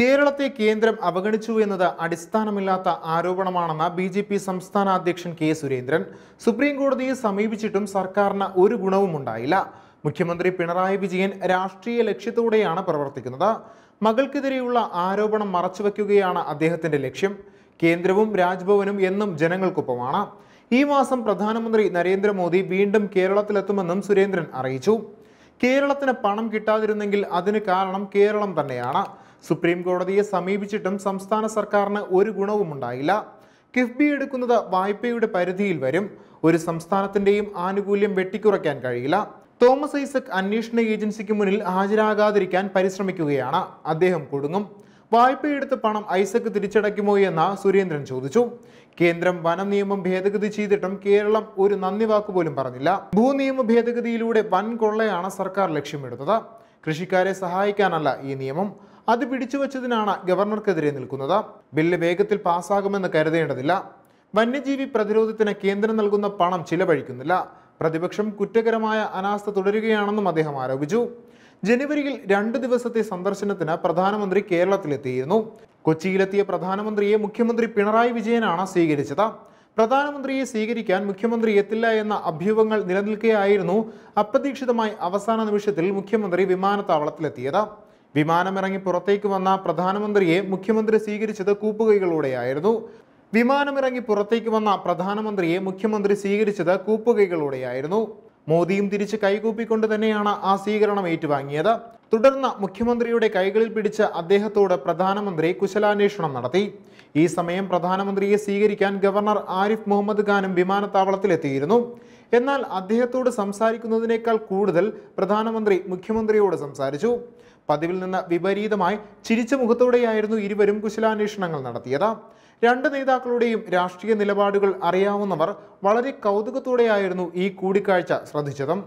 കേരളത്തെ കേന്ദ്രം അവഗണിച്ചു എന്നത് അടിസ്ഥാനമില്ലാത്ത ആരോപണമാണെന്ന് ബി ജെ പി സംസ്ഥാന അധ്യക്ഷൻ കെ സുരേന്ദ്രൻ സുപ്രീം കോടതിയെ സമീപിച്ചിട്ടും സർക്കാരിന് ഒരു ഗുണവും ഉണ്ടായില്ല. മുഖ്യമന്ത്രി പിണറായി വിജയൻ രാഷ്ട്രീയ ലക്ഷ്യത്തോടെയാണ് പ്രവർത്തിക്കുന്നത്. മകൾക്കെതിരെയുള്ള ആരോപണം മറച്ചുവെക്കുകയാണ് അദ്ദേഹത്തിന്റെ ലക്ഷ്യം. കേന്ദ്രവും രാജ്ഭവനും എന്നും ജനങ്ങൾക്കൊപ്പമാണ്. ഈ മാസം പ്രധാനമന്ത്രി നരേന്ദ്രമോദി വീണ്ടും കേരളത്തിലെത്തുമെന്നും സുരേന്ദ്രൻ അറിയിച്ചു. കേരളത്തിന് പണം കിട്ടാതിരുന്നെങ്കിൽ അതിന് കാരണം കേരളം തന്നെയാണ്. സുപ്രീം കോടതിയെ സമീപിച്ചിട്ടും സംസ്ഥാന സർക്കാരിന് ഒരു ഗുണവും ഉണ്ടായില്ല. കിഫ്ബി എടുക്കുന്നത് വായ്പയുടെ പരിധിയിൽ വരും. ഒരു സംസ്ഥാനത്തിന്റെയും ആനുകൂല്യം വെട്ടിക്കുറയ്ക്കാൻ കഴിയില്ല. തോമസ് ഐസക് അന്വേഷണ ഏജൻസിക്ക് മുന്നിൽ ഹാജരാകാതിരിക്കാൻ പരിശ്രമിക്കുകയാണ്. അദ്ദേഹം കുടുങ്ങും. വായ്പയെടുത്ത് പണം ഐസക് തിരിച്ചടയ്ക്കുമോ എന്ന് സുരേന്ദ്രൻ ചോദിച്ചു. കേന്ദ്രം വനം നിയമം ഭേദഗതി ചെയ്തിട്ടും കേരളം ഒരു നന്ദി വാക്കുപോലും പറഞ്ഞില്ല. ഭൂനിയമ ഭേദഗതിയിലൂടെ വൻ കൊള്ളയാണ് സർക്കാർ ലക്ഷ്യമിടുന്നത്. കൃഷിക്കാരെ സഹായിക്കാനല്ല ഈ നിയമം. അത് പിടിച്ചുവച്ചതിനാണ് ഗവർണർക്കെതിരെ നിൽക്കുന്നത്. ബില്ല് വേഗത്തിൽ പാസ്സാകുമെന്ന് കരുതേണ്ടതില്ല. വന്യജീവി പ്രതിരോധത്തിന് കേന്ദ്രം നൽകുന്ന പണം ചിലവഴിക്കുന്നില്ല. പ്രതിപക്ഷം കുറ്റകരമായ അനാസ്ഥ തുടരുകയാണെന്നും അദ്ദേഹം ആരോപിച്ചു. ജനുവരിയിൽ രണ്ട് ദിവസത്തെ സന്ദർശനത്തിന് പ്രധാനമന്ത്രി കേരളത്തിലെത്തിയിരുന്നു. കൊച്ചിയിലെത്തിയ പ്രധാനമന്ത്രിയെ മുഖ്യമന്ത്രി പിണറായി വിജയനാണ് സ്വീകരിച്ചത്. പ്രധാനമന്ത്രിയെ സ്വീകരിക്കാൻ മുഖ്യമന്ത്രി എത്തില്ല എന്ന അഭ്യൂഹങ്ങൾ നിലനിൽക്കുകയായിരുന്നു അപ്രതീക്ഷിതമായി അവസാന നിമിഷത്തിൽ മുഖ്യമന്ത്രി വിമാനത്താവളത്തിലെത്തിയത്. വിമാനമിറങ്ങി പുറത്തേക്ക് വന്ന പ്രധാനമന്ത്രിയെ മുഖ്യമന്ത്രി സ്വീകരിച്ചത് കൂപ്പുകൈകളോടെയായിരുന്നു. വിമാനമിറങ്ങി പുറത്തേക്ക് വന്ന പ്രധാനമന്ത്രിയെ മുഖ്യമന്ത്രി സ്വീകരിച്ചത് കൂപ്പുകൈകളോടെയായിരുന്നു. മോദിയും തിരിച്ച് കൈകൂപ്പിക്കൊണ്ട് തന്നെയാണ് ആ സ്വീകരണം ഏറ്റുവാങ്ങിയത്. തുടർന്ന് മുഖ്യമന്ത്രിയുടെ കൈകളിൽ പിടിച്ച് അദ്ദേഹത്തോട് പ്രധാനമന്ത്രി കുശലാന്വേഷണം നടത്തി. ഈ സമയം പ്രധാനമന്ത്രിയെ സ്വീകരിക്കാൻ ഗവർണർ ആരിഫ് മുഹമ്മദ് ഖാനും വിമാനത്താവളത്തിലെത്തിയിരുന്നു. എന്നാൽ അദ്ദേഹത്തോട് സംസാരിക്കുന്നതിനേക്കാൾ കൂടുതൽ പ്രധാനമന്ത്രി മുഖ്യമന്ത്രിയോട് സംസാരിച്ചു. പതിവിൽ നിന്ന് വിപരീതമായി ചിരിച്ച മുഖത്തോടെയായിരുന്നു ഇരുവരും കുശലാന്വേഷണങ്ങൾ നടത്തിയത്. രണ്ട് നേതാക്കളുടെയും രാഷ്ട്രീയ നിലപാടുകൾ അറിയാവുന്നവർ വളരെ കൗതുകത്തോടെയായിരുന്നു ഈ കൂടിക്കാഴ്ച ശ്രദ്ധിച്ചതും.